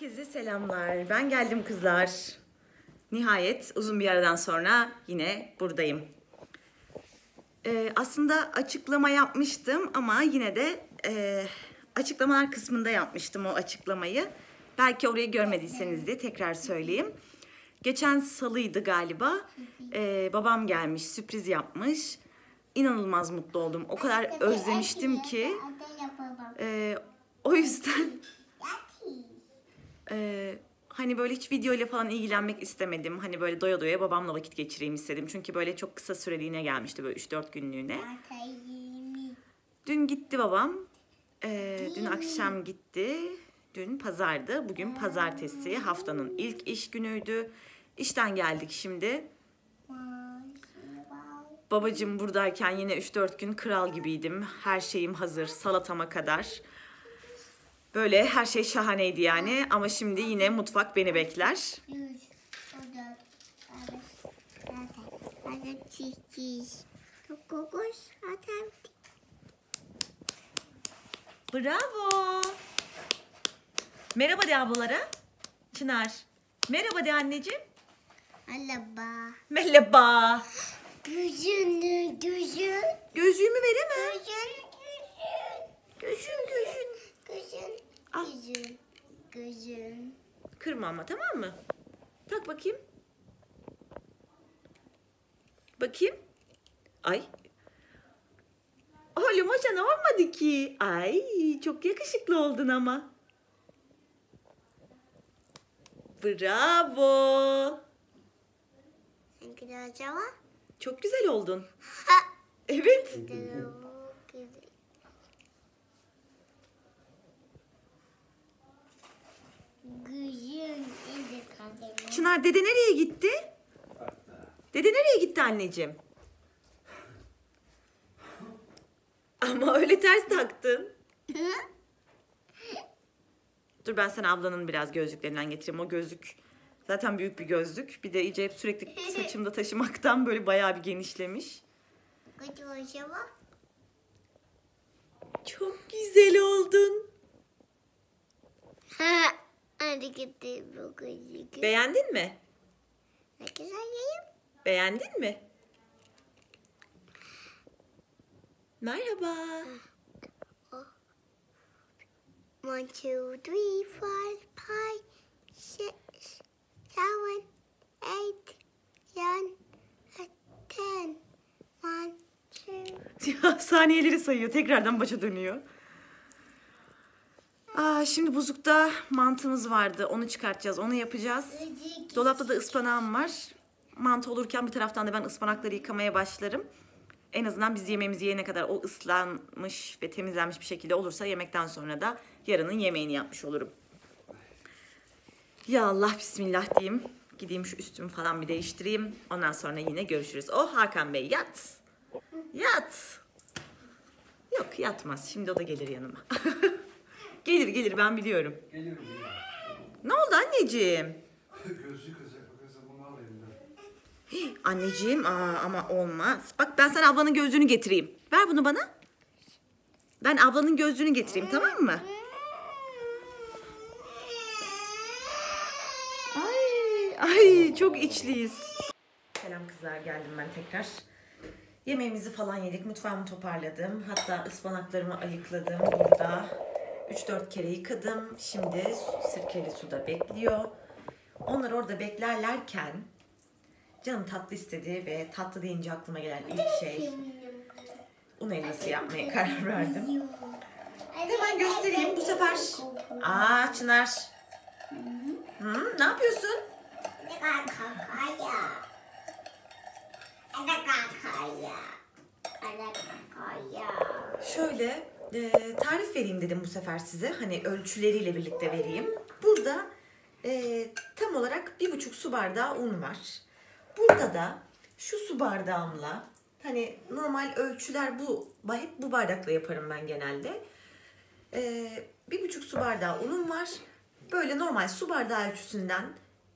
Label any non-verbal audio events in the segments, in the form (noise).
Herkese selamlar. Ben geldim kızlar. Nihayet uzun bir aradan sonra yine buradayım. Ee, aslında açıklama yapmıştım ama yine de e, açıklamalar kısmında yapmıştım o açıklamayı. Belki orayı görmediyseniz diye tekrar söyleyeyim. Geçen salıydı galiba. Ee, babam gelmiş, sürpriz yapmış. İnanılmaz mutlu oldum. O kadar özlemiştim ki. Ee, o yüzden ee, hani böyle hiç video ile falan ilgilenmek istemedim. Hani böyle doya doya babamla vakit geçireyim istedim. Çünkü böyle çok kısa süreliğine gelmişti böyle 3-4 günlüğüne. Dün gitti babam. Ee, dün akşam gitti. Dün pazardı. Bugün pazartesi. Haftanın ilk iş günüydü. İşten geldik şimdi. Babacım buradayken yine 3-4 gün kral gibiydim. Her şeyim hazır. Salatama kadar. Böyle her şey şahaneydi yani. Ama şimdi yine mutfak beni bekler. Bravo. Merhaba de ablalara. Çınar. Merhaba de anneciğim. Merhaba. Merhaba. Gözünü gözün. Gözlüğümü veremem. Gözün Gözün gözün. gözün. Al. Gözün. Gözün. Kırma ama tamam mı? Tak bakayım. Bakayım. Ay. Oğlum hocan olmadı ki. Ay çok yakışıklı oldun ama. Bravo. Hangi acaba? Çok güzel oldun. Evet. Çınar dede nereye gitti? Dede nereye gitti anneciğim? Ama öyle ters taktın. Dur ben sana ablanın biraz gözlüklerinden getireyim. O gözlük zaten büyük bir gözlük. Bir de iyice hep sürekli saçımda taşımaktan böyle bayağı bir genişlemiş. Çok güzel oldun. (laughs) Beğendin mi? Ne güzel yayım. Beğendin mi? Merhaba. One, two, three, four, five, six, seven, eight, nine, ten. One, two. (laughs) Saniyeleri sayıyor. Tekrardan başa dönüyor. Aa, şimdi buzlukta mantımız vardı. Onu çıkartacağız. Onu yapacağız. Dolapta da ıspanağım var. Mantı olurken bir taraftan da ben ıspanakları yıkamaya başlarım. En azından biz yemeğimizi yiyene kadar o ıslanmış ve temizlenmiş bir şekilde olursa yemekten sonra da yarının yemeğini yapmış olurum. Ya Allah bismillah diyeyim. Gideyim şu üstümü falan bir değiştireyim. Ondan sonra yine görüşürüz. Oh Hakan Bey yat. Yat. Yok yatmaz. Şimdi o da gelir yanıma. (laughs) gelir gelir ben biliyorum. Geliyorum. Ne oldu anneciğim? (laughs) Gözlü kızacak bakırsa bunu al elinden. Hii, Anneciğim aa, ama olmaz. Bak ben sana ablanın gözlüğünü getireyim. Ver bunu bana. Ben ablanın gözlüğünü getireyim tamam mı? Ay, ay çok içliyiz. Selam kızlar geldim ben tekrar. Yemeğimizi falan yedik. Mutfağımı toparladım. Hatta ıspanaklarımı ayıkladım burada. 3-4 kere yıkadım. Şimdi sirkeli suda bekliyor. Onlar orada beklerlerken canım tatlı istedi ve tatlı deyince aklıma gelen ilk şey un helvası yapmaya karar verdim. Hemen göstereyim bu sefer. Aa Çınar. Hı, ne yapıyorsun? Şöyle e, tarif vereyim dedim bu sefer size. Hani ölçüleriyle birlikte vereyim. Burada e, tam olarak bir buçuk su bardağı un var. Burada da şu su bardağımla hani normal ölçüler bu hep bu bardakla yaparım ben genelde. E, bir buçuk su bardağı unum var. Böyle normal su bardağı ölçüsünden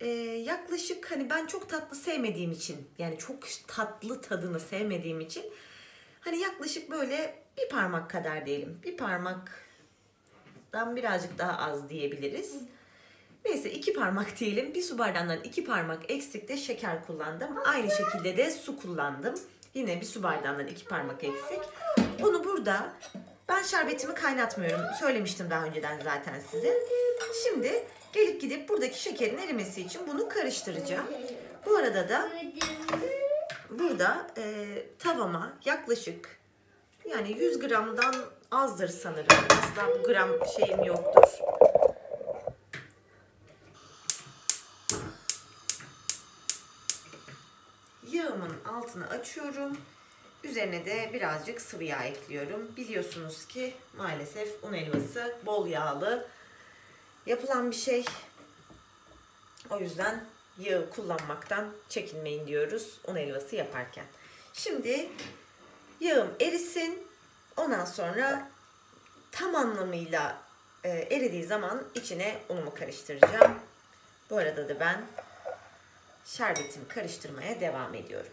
e, yaklaşık hani ben çok tatlı sevmediğim için yani çok tatlı tadını sevmediğim için hani yaklaşık böyle bir parmak kadar diyelim. Bir parmaktan birazcık daha az diyebiliriz. Neyse iki parmak diyelim. Bir su bardağından iki parmak eksikte şeker kullandım. Aynı şekilde de su kullandım. Yine bir su bardağından iki parmak eksik. Bunu burada ben şerbetimi kaynatmıyorum. Söylemiştim daha önceden zaten size. Şimdi gelip gidip buradaki şekerin erimesi için bunu karıştıracağım. Bu arada da burada e, tavama yaklaşık yani 100 gramdan azdır sanırım. Asla bu gram şeyim yoktur. Yağımın altını açıyorum. Üzerine de birazcık sıvı yağ ekliyorum. Biliyorsunuz ki maalesef un helvası bol yağlı yapılan bir şey. O yüzden yağı kullanmaktan çekinmeyin diyoruz un helvası yaparken. Şimdi yağım erisin. Ondan sonra tam anlamıyla e, eridiği zaman içine unumu karıştıracağım. Bu arada da ben şerbetimi karıştırmaya devam ediyorum.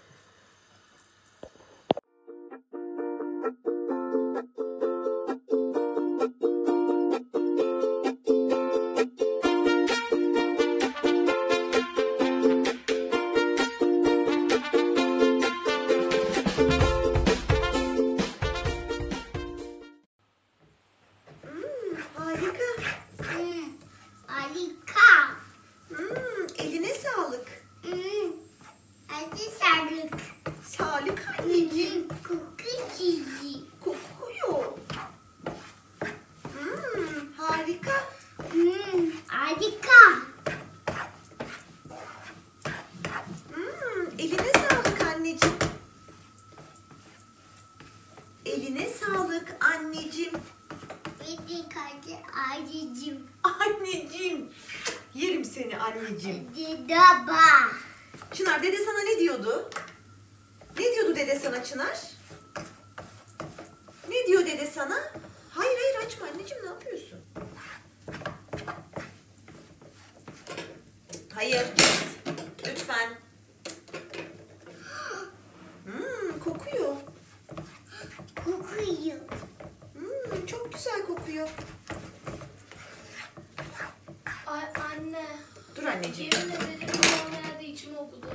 Eline sağlık anneciğim. Bir hadi anneciğim. Anneciğim. Yerim seni anneciğim. Baba. Çınar dede sana ne diyordu? Ne diyordu dede sana Çınar? Ne diyor dede sana? Hayır hayır açma anneciğim ne yapıyorsun? Hayır kes. Lütfen. Hmm, kokuyor. Kokuyor. Hmm, çok güzel kokuyor. Ay anne. Dur anneciğim. Yemin ederim nerede içim okudu.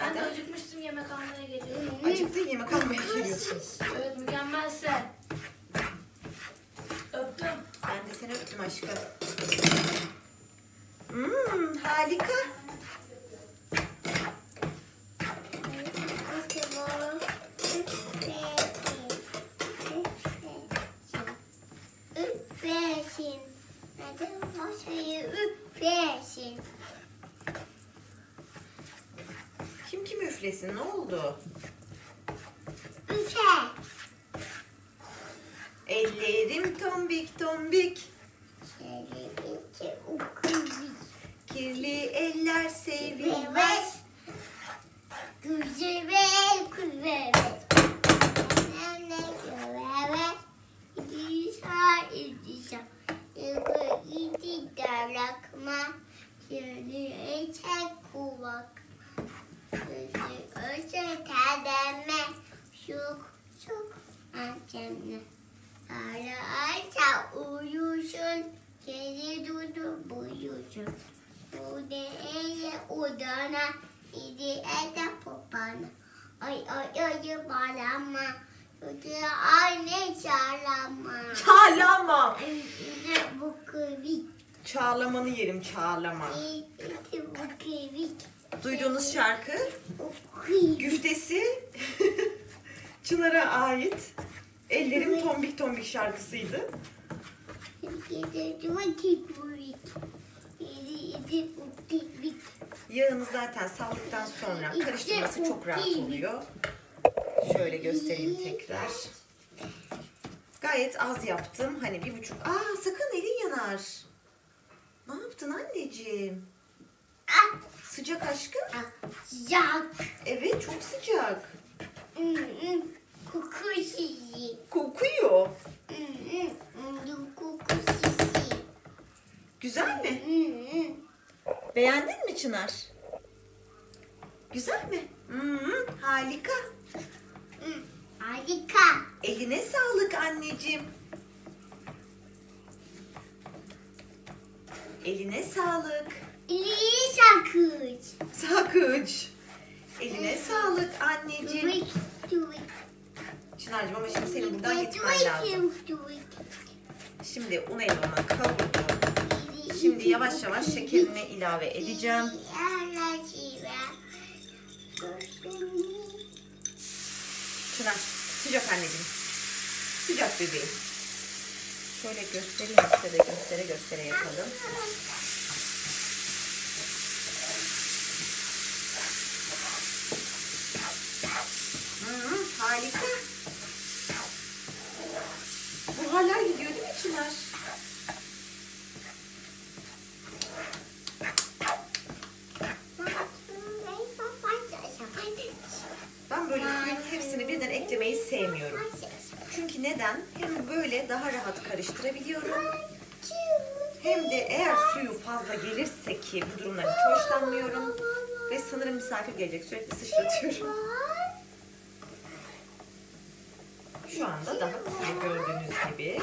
Ben de acıkmıştım yemek almaya geliyorum. Acıktın yemek almaya geliyorsunuz. Evet mükemmelsin. Öptüm. Ben de seni öptüm aşkım. Hmm, harika. Üflesin. Neden masayı üflesin? Kim kimi üflesin ne oldu? Üfle. Ellerim tombik tombik. Kirli eller. Sevmez. Güzel ve kuvvet. Yıkı idi darakma. Yürü eçek kuvak. Gözü öse tademe. Şuk şuk antemle. Ara aysa uyusun. Geri dudu buyusun. Bu değil odana. İdi ede popana. Ay ay ay bağlama. Anne çağlama. Çağlama. Bu kıvik. Çağlamanı yerim çağlama. İdi bu kıvik. Duyduğunuz şarkı güftesi (laughs) Çınar'a ait. Ellerim tombik tombik şarkısıydı. Yağını zaten saldıktan sonra karıştırması çok rahat oluyor. Şöyle göstereyim tekrar. Gayet az yaptım. Hani bir buçuk. Aa sakın elin yanar. Ne yaptın anneciğim? Ah, Sıcak aşkım. ah, Sıcak. Evet çok sıcak. Kokuyor. Koku sizi. Güzel mi? Beğendin mi Çınar? Güzel mi? Hmm, harika. Harika. Eline sağlık anneciğim. Eline sağlık. İyi sakız. Sakıç. Eline sağlık anneciğim. Çınar'cığım ama şimdi senin buradan gitmen lazım. Şimdi un elmamı kavurdum. Şimdi yavaş yavaş şekerini ilave edeceğim. Çınar sıcak anneciğim. Sıcak bebeğim. Şöyle göstereyim size de göstere göstere yapalım. Hı, harika. Buharlar gidiyor değil mi Çınar? Ben böyle suyun hepsini birden eklemeyi sevmiyorum. Çünkü neden? Hem böyle daha rahat karıştırabiliyorum. Hem de eğer suyu fazla gelirse ki bu durumdan hiç hoşlanmıyorum. Ve sanırım misafir gelecek sürekli sıçratıyorum. Şu anda daha koyu gördüğünüz gibi.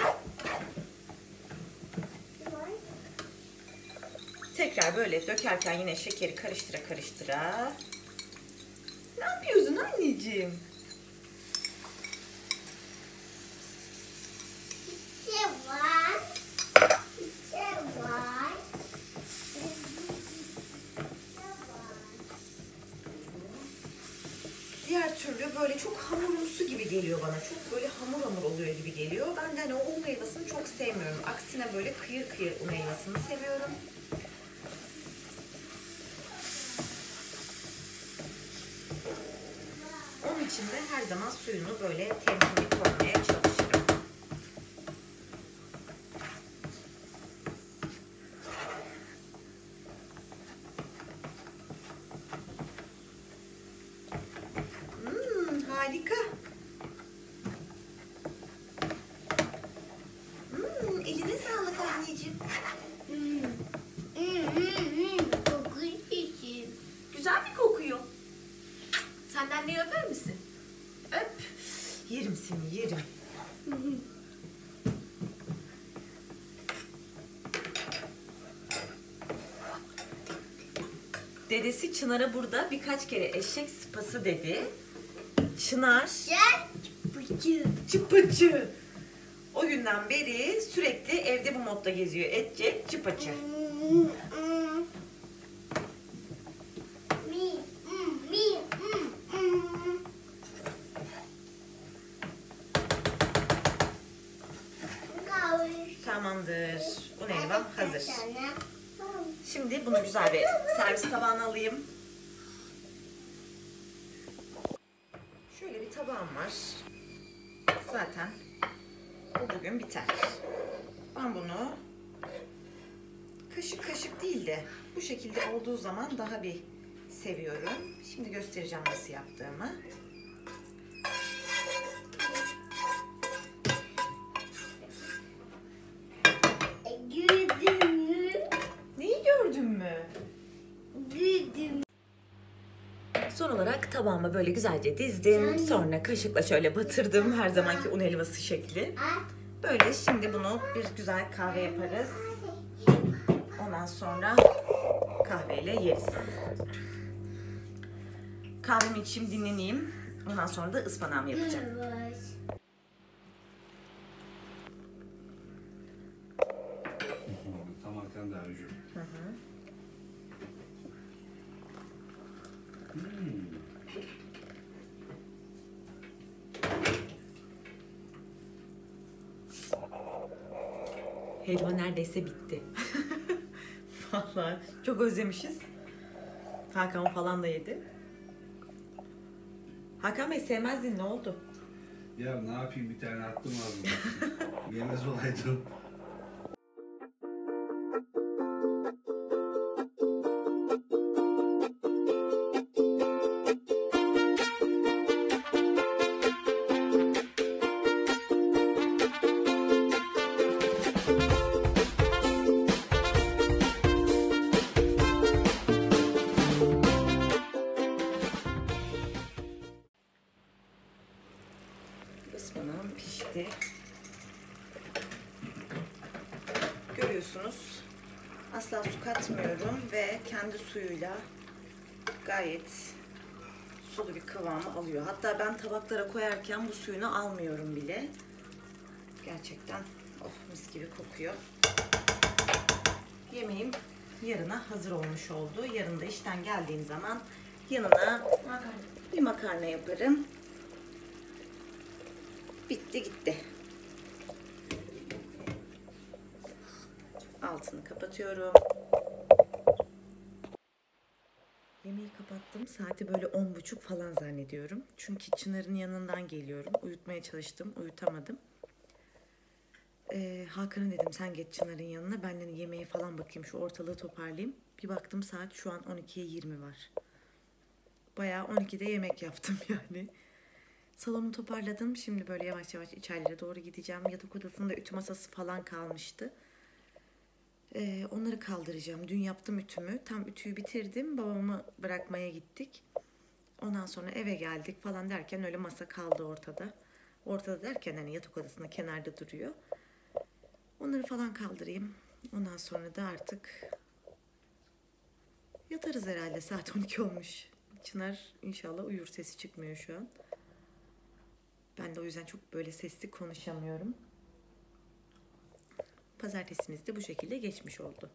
Tekrar böyle dökerken yine şekeri karıştıra karıştıra. Ne yapıyorsun anneciğim? Diğer türlü böyle çok hamurumsu gibi geliyor bana. Çok böyle hamur hamur oluyor gibi geliyor. Ben de hani o un helvasını çok sevmiyorum. Aksine böyle kıyır kıyır un helvasını seviyorum. Onun için de her zaman suyunu böyle temkinli koymaya çalışırım. Hmm, harika. Hmm, eline sağlık anneciğim. Güzel mi kokuyor? Senden ne öper misin? Öp. Yerim seni yerim. Dedesi Çınar'a burada birkaç kere eşek sıpası dedi. Çınar çıpıcı. O günden beri sürekli evde bu modda geziyor. Etçe çıpaçı. Tamamdır. Un helvam hazır. Şimdi bunu güzel bir servis tabağına alayım. Şöyle bir tabağım var. Zaten bu bugün biter. Ben bunu kaşık değil de bu şekilde olduğu zaman daha bir seviyorum. Şimdi göstereceğim nasıl yaptığımı. Mü? Son olarak tabağıma böyle güzelce dizdim. Sonra kaşıkla şöyle batırdım. Her zamanki un helvası şekli. Böyle şimdi bunu bir güzel kahve yaparız. Sonra kahveyle yeriz. Kahvemi içeyim dinleneyim. Ondan sonra da ıspanağımı yapacağım. Tam arkan. Hmm. Helva neredeyse bitti. Vallahi çok özlemişiz. Hakan falan da yedi. Hakan Bey sevmezdin ne oldu? Ya ne yapayım bir tane attım ağzıma. (laughs) Yemez olaydım. Ispanağım pişti. Görüyorsunuz. Asla su katmıyorum ve kendi suyuyla gayet sulu bir kıvamı alıyor. Hatta ben tabaklara koyarken bu suyunu almıyorum bile. Gerçekten oh mis gibi kokuyor. Yemeğim yarına hazır olmuş oldu. Yarın da işten geldiğim zaman yanına bir makarna yaparım. Bitti gitti. Altını kapatıyorum. Yemeği kapattım. Saati böyle on buçuk falan zannediyorum. Çünkü Çınar'ın yanından geliyorum. Uyutmaya çalıştım. Uyutamadım. Ee, Hakan'a dedim sen geç Çınar'ın yanına. Ben de yemeğe falan bakayım. Şu ortalığı toparlayayım. Bir baktım saat şu an 12'ye 20 var. Bayağı 12'de yemek yaptım (laughs) yani. Salonu toparladım. Şimdi böyle yavaş yavaş içerilere doğru gideceğim. Yatak odasında ütü masası falan kalmıştı. Ee, onları kaldıracağım. Dün yaptım ütümü. Tam ütüyü bitirdim. Babamı bırakmaya gittik. Ondan sonra eve geldik falan derken öyle masa kaldı ortada. Ortada derken hani yatak odasında kenarda duruyor. Onları falan kaldırayım. Ondan sonra da artık yatarız herhalde. Saat 12 olmuş. Çınar inşallah uyur. Sesi çıkmıyor şu an. Ben de o yüzden çok böyle sesli konuşamıyorum. Pazartesimiz de bu şekilde geçmiş oldu.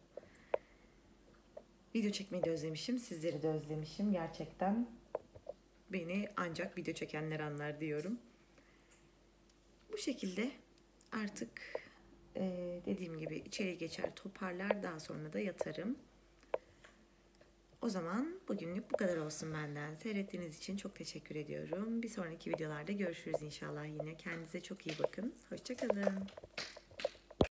Video çekmeyi de özlemişim. Sizleri de özlemişim. Gerçekten beni ancak video çekenler anlar diyorum. Bu şekilde artık dediğim gibi içeri geçer toparlar. Daha sonra da yatarım. O zaman bugünlük bu kadar olsun benden. Seyrettiğiniz için çok teşekkür ediyorum. Bir sonraki videolarda görüşürüz inşallah yine. Kendinize çok iyi bakın. Hoşçakalın.